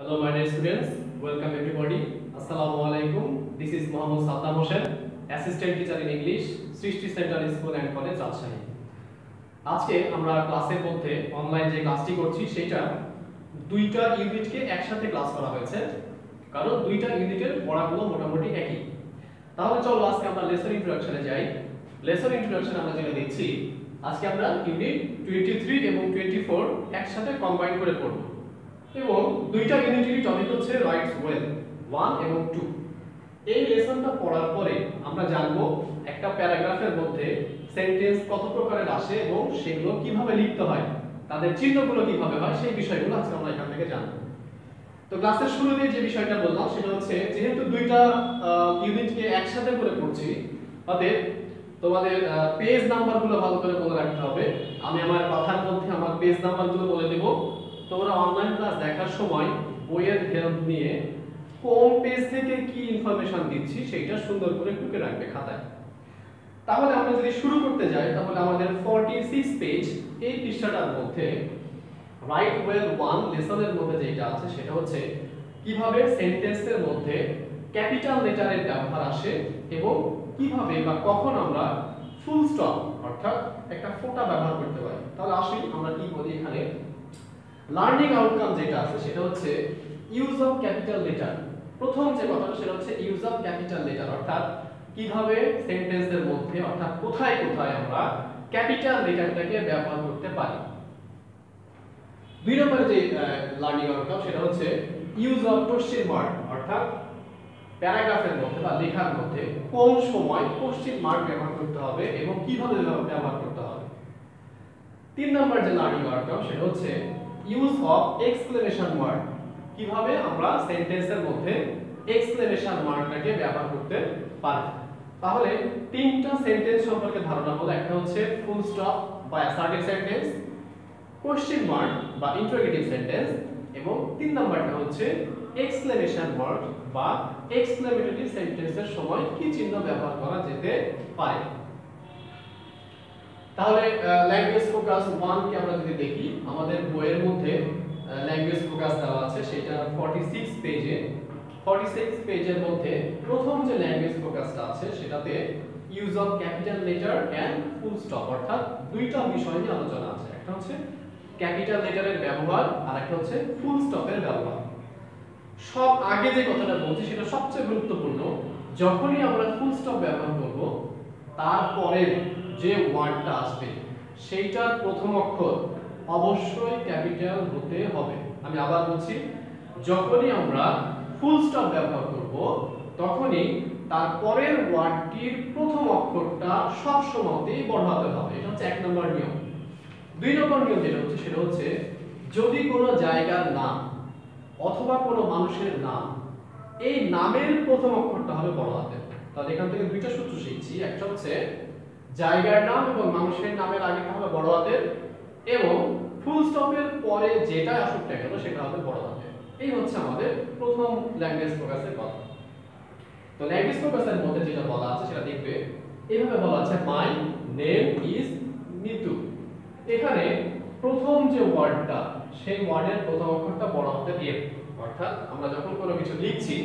Hello, my dear students. Welcome everybody. Assalamu alaikum. This is Mohammad Saddam Hossein, Assistant Teacher in English, Srishti center school and college Rajshahi আজকে আমরা ক্লাসের মধ্যে online যে ক্লাসটি করছি সেটা দুইটা ইউনিটকে একসাথে ক্লাস করা হয়েছে কারণ দুইটা ইউনিটের পড়াগুলো মোটামুটি একই তাহলে চলো আজকে আমরা লেসন ইন্ট্রোডাকশনে যাই লেসন ইন্ট্রোডাকশন আমরা যেটা দেখছি আজকে আমরা ইউনিট 23 এবং 24 একসাথে কম্বাইন করে পড়ব এবং দুইটা ইউনিটেরই টপিক হচ্ছে রাইটস ওয়েল 1 এবং 2 এই লেসনটা পড়ার পরে আমরা জানব একটা প্যারাগ্রাফের মধ্যে সেন্টেন্স কত প্রকারের আসে এবং সেগুলো কীভাবে লিখতে হয়, তাদের চিহ্নগুলো কীভাবে হয়, সেই বিষয়গুলো আজকে আমরা এখান থেকে জানব। তো ক্লাসের শুরুতে যে বিষয়টা বললাম, সেটা হচ্ছে যেহেতু দুইটা ইউনিটকে একসাথে করে পড়ছি, অতএব তোমাদের পেজ নাম্বারগুলো ভালো করে মনে রাখতে হবে। আমি আমার কথার মধ্যে আমার পেজ নাম্বারগুলো বলে দেব। তোমরা অনলাইন ক্লাস দেখার সময় বইয়ের হেল্প নিয়ে কোন পেজ থেকে কি ইনফরমেশন দিচ্ছি সেটা সুন্দর করে টুকে রাখবে খাতায়। তাহলে আমরা যদি শুরু করতে যাই, তাহলে আমাদের 46 পেজ এই পৃষ্ঠাটার মধ্যে রাইট ওয়েল ওয়ান লেসনের মধ্যে যেটা আছে সেটা হচ্ছে কীভাবে সেন্টেন্সের মধ্যে ক্যাপিটাল লেটারের ব্যবহার আসে এবং কীভাবে বা কখন আমরা ফুল স্টপ অর্থাৎ একটা ফোঁটা ব্যবহার করতে পারি। তাহলে আসি, আমরা কি বলি এখানে লার্নিং আউটকাম যেটা আছে, সেটা হচ্ছে ইউজ অফ ক্যাপিটাল লেটার প্রথম যে কথাটা, সেটা হচ্ছে ইউজ অফ ক্যাপিটাল লেটার অর্থাৎ কীভাবে সেন্টেন্সের মধ্যে, অর্থাৎ কোথায় কোথায় আমরা ক্যাপিটাল লেটারটাকে ব্যবহার করতে পারি। দুই নম্বরে যে লার্নিং আউটকাম সেটা হচ্ছে ইউজ অফ কোশ্চেন মার্ক অর্থাৎ প্যারাগ্রাফের মধ্যে বা লেখার মধ্যে কোন সময় কোশ্চেন মার্ক ব্যবহার করতে হবে এবং কীভাবে ব্যবহার করতে হবে। তিন নম্বর যে লার্নিং আউটকাম সেটা হচ্ছে ইউজ অফ এক্সক্লেমেশন ওয়ার্ড কীভাবে আমরা সেন্টেন্সের মধ্যে এক্সক্লেমেশন ওয়ার্ডটাকে ব্যবহার করতে পারি? তাহলে তিনটা সেন্টেন্স সম্পর্কে ধারণা হলো, একটা হচ্ছে ফুল স্টপ বা অ্যাসার্টিভ সেন্টেন্স কোশ্চেন মার্ক বা ইন্টারোগেটিভ সেন্টেন্স এবং তিন নাম্বারটা হচ্ছে এক্সক্লেমেশন ওয়ার্ড বা এক্সক্লেমেটরি সেন্টেন্সের সময় কি চিহ্ন ব্যবহার করা যেতে পারে। তাহলে ল্যাঙ্গুয়েজ ফোকাস 1 কে আমরা যদি দেখি, আমাদের বইয়ের মধ্যে ল্যাঙ্গুয়েজ ফোকাস দেওয়া আছে, সেটা 46 পেজে 46 পেজের মধ্যে প্রথম যে ল্যাঙ্গুয়েজ ফোকাসটা আছে, সেটাতে use of capital letter and full stop অর্থাৎ দুইটা বিষয় নিয়ে আলোচনা আছে। একটা হচ্ছে ক্যাপিটাল লেটারের ব্যবহার, আর একটা হচ্ছে ফুল স্টপের ব্যবহার। সব আগে যে কথাটা বলছি, সেটা সবচেয়ে গুরুত্বপূর্ণ, যখনই আমরা ফুল স্টপ ব্যবহার করব, তারপরে যে ওয়ার্ডটা আসবে, সেইটার প্রথম অক্ষর অবশ্যই ক্যাপিটাল হতে হবে। আমি আবার বলছি, যখনই আমরা ফুল স্টপ ব্যবহার করব, তখনই তার পরের ওয়ার্ডটির প্রথম অক্ষরটা সব সময়তেই বড় হতে হবে। এটা হচ্ছে এক নম্বর নিয়ম। দুই নম্বর নিয়ম যেটা হচ্ছে, সেটা হচ্ছে যদি কোনো জায়গার নাম অথবা কোনো মানুষের নাম, এই নামের প্রথম অক্ষরটা হবে বড় হাতের। তাহলে এখান থেকে দুইটা সূত্র শিখছি। একটা হচ্ছে জায়গার নাম এবং মানুষের নামের আগে হবে বড় হাতের এবং ফুল স্টপের পরে যেটা আসুক না কেন সেটা হবে বড় হাতের। এই হচ্ছে আমাদের প্রথম ল্যাঙ্গুয়েজ ফোকাসের কথা। তো ল্যাঙ্গুয়েজ ফোকাসের মধ্যে যেটা বলা আছে সেটা দেখবে। এইভাবে বলা আছে মাই নেম ইজ নিতু এখানে প্রথম যে ওয়ার্ডটা, সেই ওয়ার্ডের প্রথম অক্ষরটা বড় হাতের এফ অর্থাৎ আমরা যখন কোনো কিছু লিখছি,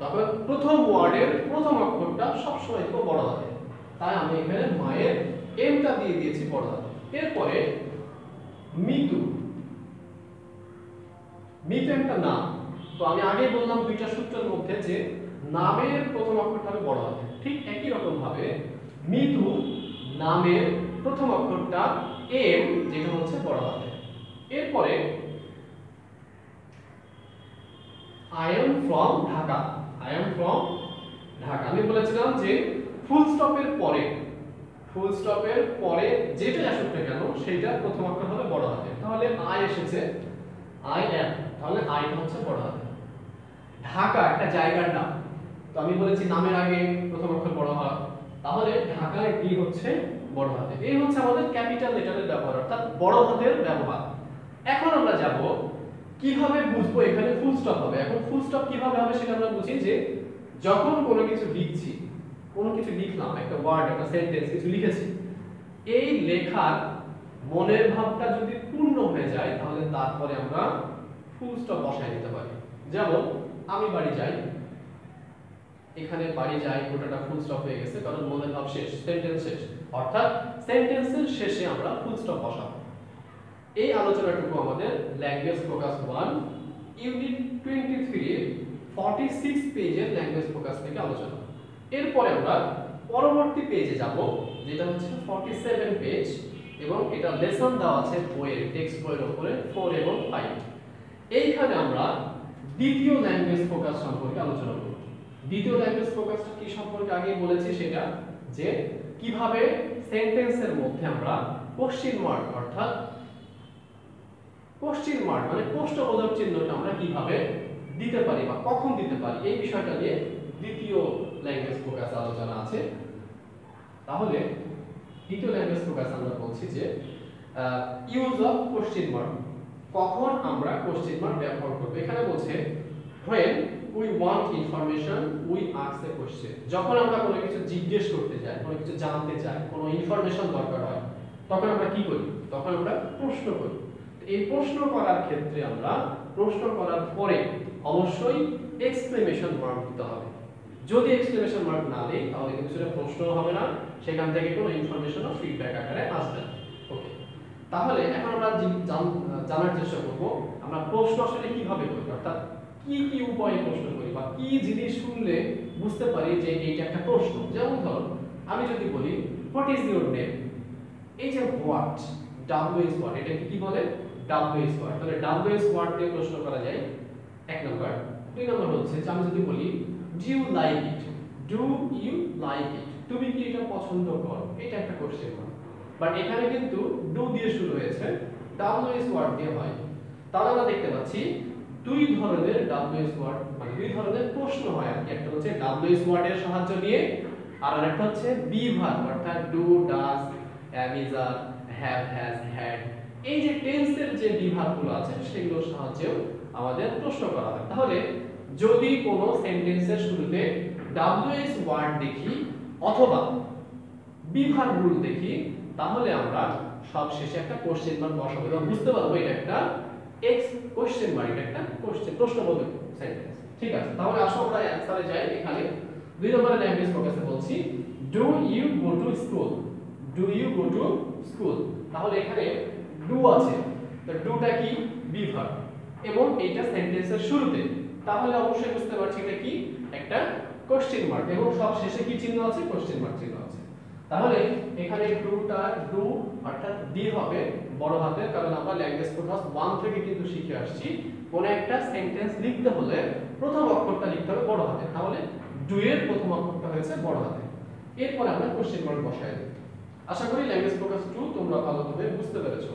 তখন প্রথম ওয়ার্ডের প্রথম অক্ষরটা সবসময় বড় হাতে তাই আমি এখানে মায়ের এমটা দিয়ে দিয়েছি হাতে এরপরে মিতু। মিতু একটা নাম। তো আমি আগে বললাম দুইটা সূত্রের মধ্যে যে নামের প্রথম অক্ষরটা হবে বড় হাতে ঠিক একই রকম ভাবে মিতু নামের প্রথম অক্ষরটা এম যেটা হচ্ছে বড় হাতে। এরপরে I am from Dhaka. I am from Dhaka. আমি বলেছিলাম যে ফুল স্টপের পরে ফুল স্টপের পরে যেটা আসুক না কেন সেটা প্রথম অক্ষর হবে বড় হাতে তাহলে আই এসেছে আই এম তাহলে আইটা হচ্ছে বড় হাতে ঢাকা একটা জায়গার নাম। তো আমি বলেছি নামের আগে প্রথম অক্ষর বড় হয়। তাহলে ঢাকায় ডি হচ্ছে বড় হাতে এই হচ্ছে আমাদের ক্যাপিটাল লেটারের ব্যবহার, অর্থাৎ বড় হাতের ব্যবহার। এখন আমরা যাব, কীভাবে বুঝব এখানে ফুল স্টপ হবে? এখন ফুল স্টপ কীভাবে হবে সেটা আমরা বুঝি যে, যখন কোনো কিছু লিখছি কোনো কিছু লিখলাম, একটা ওয়ার্ড একটা সেন্টেন্স কিছু লিখেছি। এই লেখার মনের ভাবটা যদি পূর্ণ হয়ে যায়, তাহলে তারপরে আমরা ফুল স্টপ বসায় দিতে পারি। যেমন, আমি বাড়ি যাই। এখানে বাড়ি যাই, গোটাটা ফুল স্টপ হয়ে গেছে, কারণ মনের ভাব শেষ সেন্টেন্স শেষ। অর্থাৎ সেন্টেন্সের শেষে আমরা ফুল স্টপ বসাবো। এই আলোচনাটুকু আমাদের ল্যাঙ্গুয়েজ ফোকাস 1 ইউনিট 23 এর 46 পেজের ল্যাঙ্গুয়েজ ফোকাস থেকে আলোচনা। এরপরে আমরা পরবর্তী পেজে যাব, যেটা হচ্ছে 47 পেজ এবং এটা লেসন দেওয়া আছে বইয়ের টেক্সট বইয়ের উপরে 4 এবং 5 এইখানে আমরা দ্বিতীয় ল্যাঙ্গুয়েজ ফোকাস সম্পর্কে আলোচনা করব। দ্বিতীয় ল্যাঙ্গুয়েজ ফোকাসটা কি সম্পর্কে আগে বলেছি সেটা, যে কীভাবে সেন্টেন্সের মধ্যে আমরা কোশ্চেন মার্ক অর্থাৎ কোশ্চেন মার্ক মানে প্রশ্নবোধক চিহ্নটা আমরা কীভাবে দিতে পারি বা কখন দিতে পারি, এই বিষয়টা নিয়ে দ্বিতীয় ল্যাঙ্গুয়েজ ফোকাস আলোচনা আছে, তাহলে দ্বিতীয় ল্যাঙ্গুয়েজ ফোকাস আমরা বলছি যে ইউজ অফ কোশ্চেন মার্ক কখন আমরা কোশ্চেন মার্ক ব্যবহার করব? এখানে বলছে, when we want information, we ask a question. যখন আমরা কোনো কিছু জিজ্ঞেস করতে যাই, কোনো কিছু জানতে চাই, কোনো ইনফরমেশন দরকার হয়, তখন আমরা কি করি? তখন আমরা প্রশ্ন করি। এই প্রশ্ন করার ক্ষেত্রে আমরা, প্রশ্ন করার পরে অবশ্যই এক্সক্লেমেশন মার্ক দিতে হবে। যদি এক্সক্লেমেশন মার্ক না দেই, তাহলে কিন্তু সেটা প্রশ্ন হবে না। সেখান থেকে কোনো ইনফরমেশন ও ফিডব্যাক আকারে আসবে না। ওকে তাহলে এখন আমরা জানার চেষ্টা করব, আমরা প্রশ্ন আসলে কীভাবে করি? অর্থাৎ কি কি উপায়ে প্রশ্ন করি বা কি জিনিস শুনলে বুঝতে পারি যে এইটা একটা প্রশ্ন? যেমন ধরো আমি যদি বলি হোয়াট ইজ ইউর নেম এই যে হোয়াট ডাব্লিউ এস ওয়ার্ড এটা কি বলে? ডাব্লিউ এস ওয়ার্ড তাহলে ডাব্লিউ এস ওয়ার্ড দিয়ে প্রশ্ন করা যায়। এক নম্বর। দুই নম্বর হচ্ছে আমি যদি বলি do you like it do you like it তুমি কি এটা পছন্দ করো? এটা একটা কোশ্চেন বাট এখানে কিন্তু ডু দিয়ে শুরু হয়েছে ডাব্লিউ এস ওয়ার্ড দিয়ে হয়। তাহলে আমরা দেখতে পাচ্ছি, দুই ধরনের ডাব্লিউ এস ওয়ার্ড মানে দুই ধরনের প্রশ্ন হয় আর কি। একটা হচ্ছে ডাব্লিউ এস ওয়ার্ডের সাহায্য নিয়ে, আর আরেকটা হচ্ছে বি ভার্ব অর্থাৎ ডু ডাজ অ্যাভিজার হ্যাভ হ্যাজ হ্যাড এই যে টেন্সের যে বিভাগগুলো আছে, সেগুলোর সাহায্যেও আমাদের প্রশ্ন করা হয়। তাহলে যদি কোনো সেন্টেন্সের শুরুতে ডাব্লিউএস ওয়ার্ড দেখি অথবা বিভাগ রুল দেখি, তাহলে আমরা সবশেষে একটা কোশ্চেন মার্ক বসাবো এবং বুঝতে পারব এটা একটা এক্স কোশ্চেন মার্ক এটা একটা কোশ্চেন প্রশ্নবোধক সেন্টেন্স ঠিক আছে, তাহলে আসো আমরা অ্যানসারে যাই, এখানে দুই নম্বরের ল্যাঙ্গুয়েজ ফোকাসে বলছি do you go to school do you go to school তাহলে এখানে ডু আছে। তো ডুটা কি? বিভাগ। এবং এইটা সেন্টেন্সের শুরুতে। তাহলে অবশ্যই বুঝতে পারছি এটা কি? একটা কোশ্চেন মার্ক এবং সব শেষে কি চিহ্ন আছে? কোশ্চেন মার্ক চিহ্ন আছে। তাহলে এখানে ডুটা ডু অর্থাৎ ডি হবে বড় হাতের, কারণ আমরা ল্যাঙ্গুয়েজ ফোকাস 1 থেকে কিন্তু শিখে আসছি। কোন একটা সেন্টেন্স লিখতে হলে প্রথম অক্ষরটা লিখতে হবে বড় হাতে তাহলে ডু এর প্রথম অক্ষরটা হয়েছে বড় হাতে এরপর আমরা কোশ্চেন মার্ক বসাই দিই আশা করি ল্যাঙ্গুয়েজ ফোকাস 2 তোমরা ভালোভাবে বুঝতে পেরেছ।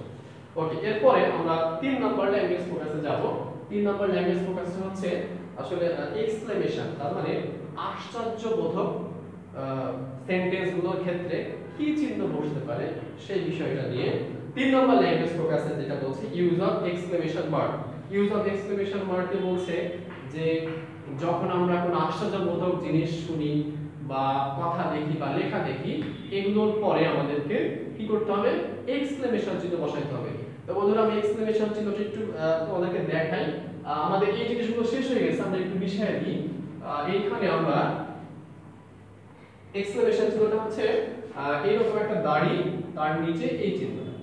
ওকে এরপরে আমরা তিন নম্বর ল্যাঙ্গুয়েজ ফোকাসে যাব। তিন নম্বর ল্যাঙ্গুয়েজ ফোকাস হচ্ছে আসলে এক্সক্লেমেশন তার মানে আশ্চর্যবোধক সেন্টেন্সগুলোর ক্ষেত্রে কি চিহ্ন বসতে পারে সেই বিষয়টা নিয়ে তিন নম্বর ল্যাঙ্গুয়েজ ফোকাসে যেটা বলছে use of exclamation mark use of exclamation মার্কে বলছে যে যখন আমরা কোনো আশ্চর্যবোধক জিনিস শুনি বা কথা দেখি বা লেখা দেখি, এগুলোর পরে আমাদেরকে কি করতে হবে? এক্সক্লেমেশন চিহ্ন বসাইতে হবে। তো বন্ধুরা আমি এক্সক্লেমেশন চিহ্নটা একটু তোমাদেরকে দেখাই। আমাদের এই জিনিসগুলো শেষ হয়ে গেছে, আমরা একটু বিষয় দিই এইখানে আমরা এক্সক্লেমেশন চিহ্নটা হচ্ছে এইরকম একটা দাড়ি তার নিচে এই চিহ্নটা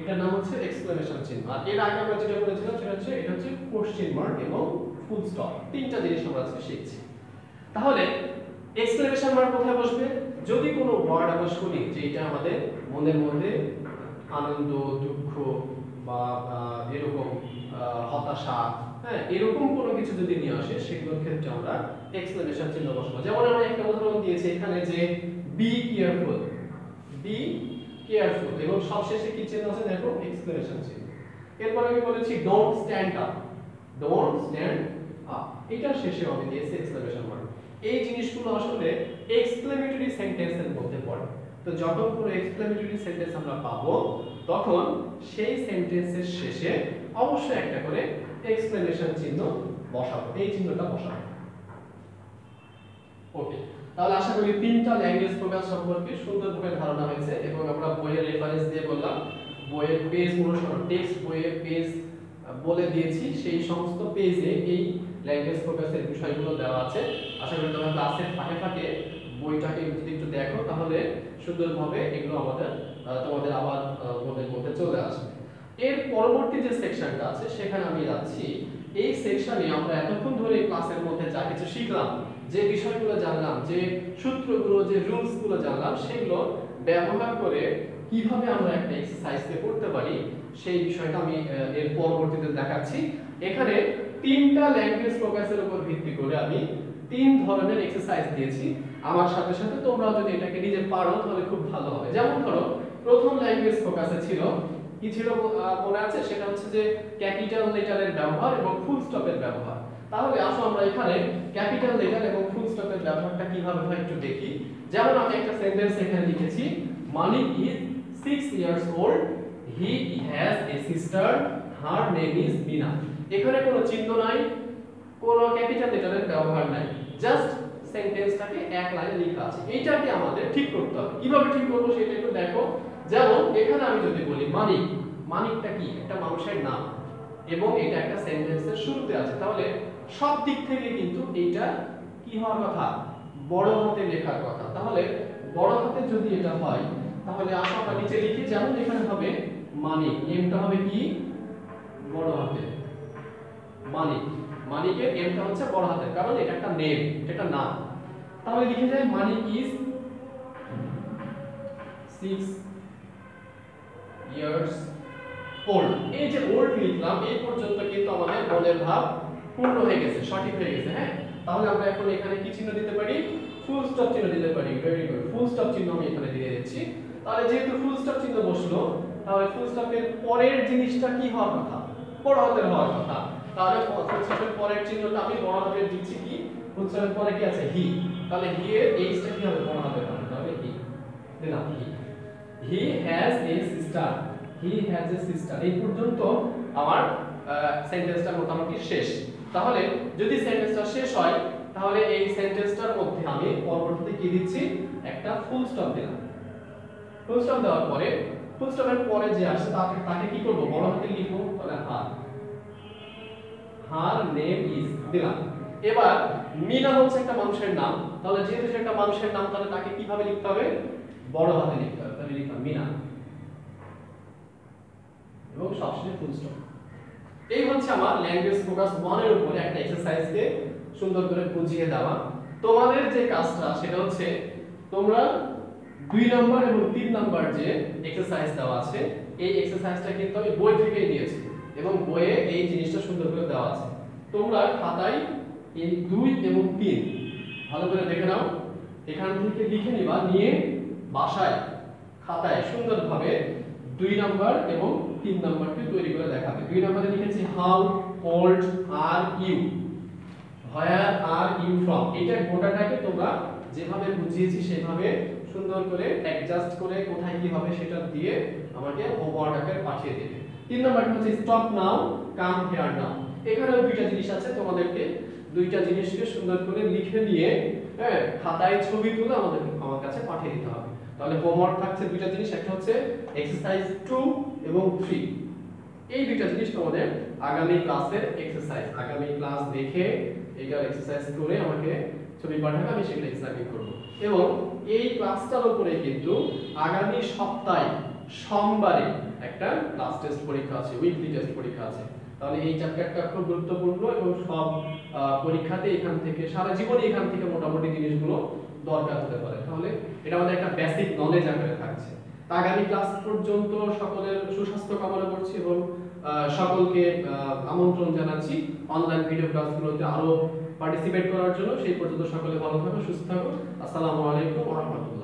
এটার নাম হচ্ছে এক্সক্লেমেশন চিহ্ন। আর এর আগে আমরা যেটা করেছিলাম সেটা হচ্ছে, এটা হচ্ছে কোশ্চেন মার্ক এবং ফুল স্টপ তিনটা জিনিস আমরা আজকে শিখছি। তাহলে এক্সক্লেমেশন মার্ক কোথায় বসবে? যদি কোনো ওয়ার্ড আমরা শুনি যে এটা আমাদের মনের মধ্যে আনন্দ, দুঃখ বা এরকম হতাশা হ্যাঁ এরকম কোনো কিছু যদি নিয়ে আসে, সেগুলোর ক্ষেত্রে আমরা এক্সক্লেমেশন চিহ্ন বসাবো। যেমন আমরা একটা উদাহরণ দিয়েছি এখানে যে বি কেয়ারফুল বি কেয়ারফুল এবং সবশেষে কি চিহ্ন আছে দেখো? এক্সক্লেমেশন চিহ্ন। এরপর আমি বলেছি don't stand up don't stand up এটার শেষে আমি দিয়েছি এক্সক্লেমেশন মার্ক এই জিনিসগুলো আসলে এক্সক্লেমেটরি সেন্টেন্সের মধ্যে পড়ে। তো যখন কোনো এক্সক্লেমেটরি সেন্টেন্স আমরা পাবো তখন সেই সেন্টেন্সের শেষে অবশ্যই একটা করে এক্সক্লেমেশন চিহ্ন বসাবো। এই চিহ্নটা বসাবো। ওকে তাহলে আশা করি তিনটা ল্যাঙ্গুয়েজ প্রকাশ সম্পর্কে সুন্দরভাবে ধারণা হয়েছে এবং আমরা বইয়ের রেফারেন্স দিয়ে বললাম। বইয়ের পেজ অনুসরণ টেক্সট বইয়ের পেজ বলে দিয়েছি। সেই সমস্ত পেজে এই ল্যাঙ্গুয়েজ ফোকাসের বিষয়গুলো দেওয়া আছে। আশা করি তোমরা ক্লাসের ফাঁকে ফাঁকে বইটাকে যদি একটু দেখো, তাহলে সুন্দরভাবে এগুলো আমাদের তোমাদের আবার মনের মধ্যে চলে আসবে। এর পরবর্তী যে সেকশনটা আছে, সেখানে আমি যাচ্ছি। এই সেকশনে আমরা এতক্ষণ ধরে ক্লাসের মধ্যে যা কিছু শিখলাম, যে বিষয়গুলো জানলাম, যে সূত্রগুলো, যে রুলসগুলো জানলাম, সেগুলো ব্যবহার করে কীভাবে আমরা একটা এক্সারসাইজকে করতে পারি, সেই বিষয়টা আমি এর পরবর্তীতে দেখাচ্ছি। এখানে তিনটা ল্যাঙ্গুয়েজ ফোকাসের উপর ভিত্তি করে আমি তিন ধরনের এক্সারসাইজ দিয়েছি। আমার সাথে সাথে তোমরাও যদি এটাকে নিজে পারো, তাহলে খুব ভালো হবে। যেমন ধরো প্রথম ল্যাঙ্গুয়েজ ফোকাসে ছিল। কি ছিল মনে আছে? সেটা হচ্ছে যে ক্যাপিটাল লেটারের ব্যবহার এবং ফুল স্টপের ব্যবহার। তাহলে আসো আমরা এখানে ক্যাপিটাল লেটার এবং ফুল স্টপের ব্যবহারটা কীভাবে হয় একটু দেখি। যেমন আমি একটা সেন্টেন্স এখানে লিখেছি, Manik is 6 years old he has a sister her name is Mina এখানে কোনো চিহ্ন নাই, কোনো ক্যাপিটাল লেটারের ব্যবহার নাই। জাস্ট সেন্টেন্সটাকে এক লাইনে লেখা আছে। এইটাকে আমাদের ঠিক করতে হবে। কীভাবে ঠিক করব সেটা একটু দেখো। যেমন, এখানে আমি যদি বলি মানিক, মানিকটা কি? একটা মানুষের নাম। এবং এটা একটা সেন্টেন্সের শুরুতে আছে। তাহলে সব দিক থেকে কিন্তু এটা কি হওয়ার কথা? বড় হাতে লেখার কথা। তাহলে বড় হাতে যদি এটা হয়, তাহলে আমরা নিচে লিখি যেমন এখানে হবে মানিক। এমটা হবে কি? বড় হাতে। মানিক। মানিকের এমটা হচ্ছে বড় হাতের। কারণ এটা একটা নেম এটা একটা নাম। তাহলে লিখে যায় মানিক ইজ 6 ইয়ার্স ওল্ড এই যে ওল্ড লিখলাম, এই পর্যন্ত কিন্তু আমাদের মনের ভাব পূর্ণ হয়ে গেছে, সঠিক হয়ে গেছে হ্যাঁ? তাহলে আমরা এখন এখানে কি চিহ্ন দিতে পারি? ফুল স্টপ চিহ্ন দিতে পারি ভেরি গুড ফুল স্টপ চিহ্ন আমি এখানে দিয়ে দিচ্ছি। তাহলে যেহেতু ফুল স্টপ চিহ্ন বসল, তাহলে ফুল স্টপের পরের জিনিসটা কি হওয়ার কথা? বড় হাতের হওয়ার কথা। তাহলে ফুল স্টপের পরের চিহ্নটা আমি বড় হাতের দিচ্ছি কি? ফুল স্টপের পরে কি আছে? হি তাহলে হি এর এইচটা কি হবে? বড় হাতের হবে তাহলে হি দিলাম he he has a sister he has a sister এই পর্যন্ত আমার সেন্টেন্সটা মোটামুটি শেষ। তাহলে যদি সেন্টেন্সটা শেষ হয়, তাহলে এই সেন্টেন্সটার মধ্যে আমি পরবর্তীতে কি দিচ্ছি? একটা ফুল স্টপ দিলাম। ফুল স্টপ দেওয়ার পরে ফুল স্টপের পরে যে আসে তাকে তাকে কি করব? বড় হাতে লিখব? তাহলে হার। হার নেম ইজ দিলাম। এবার মিনা হচ্ছে একটা মানুষের নাম। তাহলে যেহেতু সে একটা মানুষের নাম, তাহলে তাকে কীভাবে লিখতে হবে? বড় হাতে লিখতে হবে। তাহলে লিখলাম মিনা। এবং সবশেষে ফুল স্টপ এই হচ্ছে আমার ল্যাঙ্গুয়েজ ফোকাস 1 এর উপরে একটা এক্সারসাইজকে সুন্দর করে বুঝিয়ে দেওয়া। তোমাদের যে কাজটা, সেটা হচ্ছে তোমরা দুই নম্বর এবং তিন নাম্বার যে এক্সারসাইজ দেওয়া আছে, এই এক্সারসাইজটা কিন্তু আমি বই থেকেই দিয়েছি এবং বইয়ে এই জিনিসটা সুন্দর করে দেওয়া আছে। তোমরা খাতায় এই দুই এবং তিন ভালো করে দেখে নাও। এখান থেকে লিখে নিবা, নিয়ে বাসায়, খাতায় সুন্দরভাবে দুই নাম্বার এবং তিন নাম্বারকে তৈরি করে দেখাবে। দুই নাম্বারে লিখেছি how, old, are you. Where are you from. এটা গোটাটাকে তোমরা যেভাবে বুঝিয়েছি সেভাবে সুন্দর করে অ্যাডজাস্ট করে কোথায় কি হবে সেটা দিয়ে আমাকে আকারে পাঠিয়ে দেবে। তিন নাম্বারটা হচ্ছে স্টপ নাও কাম হিয়ার নাও এখানেও দুইটা জিনিস আছে তোমাদেরকে দুইটা জিনিসকে সুন্দর করে লিখে নিয়ে হ্যাঁ খাতায় ছবি তুলে আমাদের, আমার কাছে পাঠিয়ে দিতে হবে। তাহলে হোমওয়ার্ক থাকছে দুইটা জিনিস, একটা হচ্ছে এক্সারসাইজ 2 এবং 3 এই দুইটা জিনিস তোমাদের আগামী ক্লাসের এক্সারসাইজ আগামী ক্লাস দেখে এইটার এক্সারসাইজ করে আমাকে ছবি পাঠাবে, আমি সেগুলো এক্সামিন করব। এবং এই ক্লাসটার উপরে কিন্তু আগামী সপ্তাহে সোমবারে একটা ক্লাস টেস্ট পরীক্ষা আছে উইকলি টেস্ট পরীক্ষা আছে। তাহলে এই চ্যাপ্টারটা খুব গুরুত্বপূর্ণ এবং সব পরীক্ষাতে এখান থেকে, সারা জীবনে এখান থেকে মোটামুটি জিনিসগুলো দরকার হতে পারে। তাহলে এটা আমাদের একটা বেসিক নলেজ আকারে থাকছে। আগামী ক্লাস পর্যন্ত সকলের সুস্বাস্থ্য কামনা করছি এবং সকলকে আমন্ত্রণ জানাচ্ছি অনলাইন ভিডিও ক্লাসগুলোতে আরও পার্টিসিপেট করার জন্য। সেই পর্যন্ত সকলে ভালো থাকো, সুস্থ থাকো। আসসালামু আলাইকুম ওয়া রাহমাতুল্লাহ।